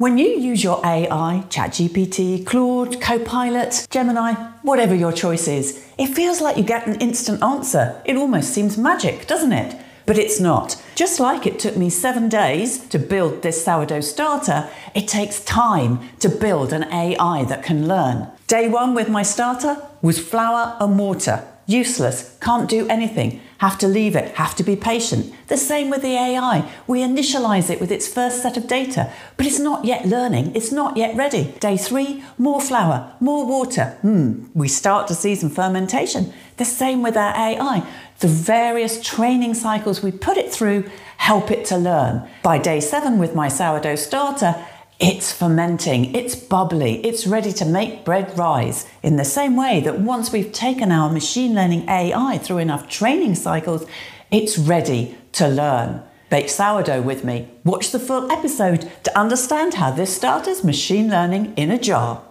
When you use your AI, ChatGPT, Claude, Copilot, Gemini, whatever your choice is, it feels like you get an instant answer. It almost seems magic, doesn't it? But it's not. Just like it took me seven days to build this sourdough starter, it takes time to build an AI that can learn. Day one with my starter was flour and water. Useless, can't do anything, have to leave it, have to be patient. The same with the AI. We initialize it with its first set of data, but it's not yet learning, it's not yet ready. Day three, more flour, more water. Hmm, we start to see some fermentation. The same with our AI. The various training cycles we put it through help it to learn. By day seven with my sourdough starter, it's fermenting, it's bubbly, it's ready to make bread rise. In the same way that once we've taken our machine learning AI through enough training cycles, it's ready to learn. Bake sourdough with me. Watch the full episode to understand how this starters machine learning in a jar.